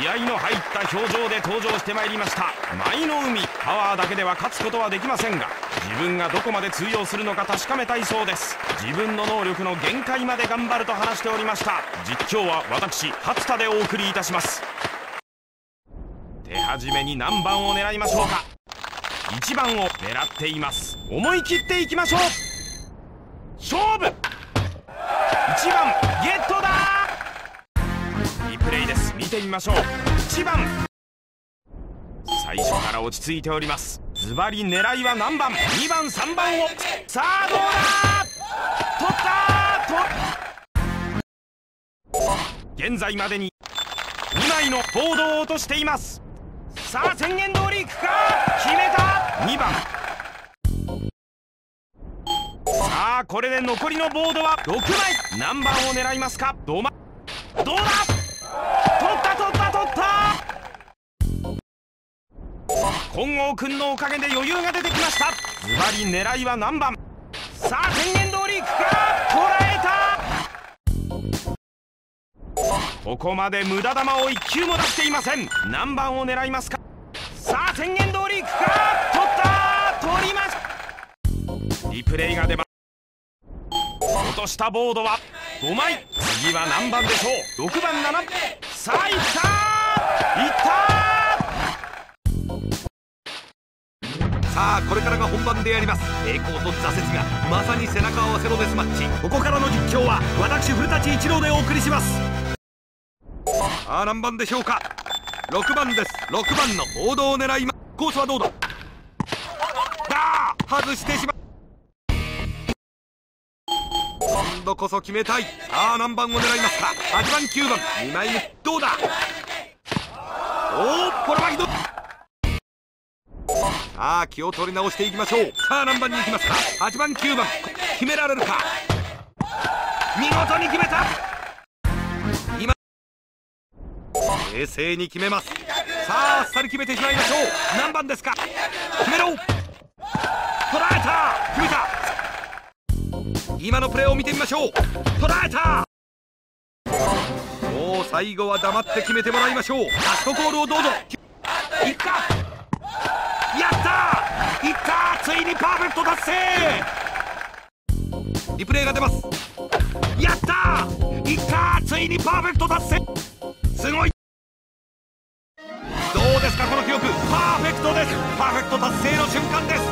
気合の入った表情で登場してまいりました。舞の海パワーだけでは勝つことはできませんが自分がどこまで通用するのか確かめたいそうです。自分の能力の限界まで頑張ると話しておりました。実況は私初田でお送りいたします。手始めに何番を狙いましょうか。1番を狙っています。思い切っていきましょう。勝負。1番ゲットだてみましょう。1番。最初から落ち着いております。ズバリ狙いは何番。2番3番を。さあどうだ。取った現在までに2枚のボードを落としています。さあ宣言通りいくか。決めた。2番。さあこれで残りのボードは6枚。何番を狙いますか。どまどうだ。った金剛くんのおかげで余裕が出てきました。ズバリ狙いは何番。さあ宣言通りいくか。捉えた。ここまで無駄玉を1球も出していません。何番を狙いますか。さあ宣言通りいくか。取った。取りますリプレイが出ます落としたボードは5枚。次は何番でしょう。6番7さあいった。これからが本番であります。栄光と挫折がまさに背中合わせのデスマッチ。ここからの実況は私古舘一郎でお送りします。さあ何番でしょうか。6番です。6番のボードを狙います。コースはどうだ。だー外してしまう。今度こそ決めたい。さあ何番を狙いますか。8番9番。2枚目。どうだ。おおこれはひどい。さあ気を取り直していきましょう。さあ何番に行きますか？8番9番。決められるか？見事に決めた！今。冷静に決めます。さああっさり決めてしまいましょう。何番ですか？決めろ！捉えた！決めた！今のプレーを見てみましょう。捉えた！もう最後は黙って決めてもらいましょう。ラストコールをどうぞ。いっか！ついにパーフェクト達成。リプレイが出ます。やったいったついにパーフェクト達成。すごい。どうですかこの記録？パーフェクトです。パーフェクト達成の瞬間です。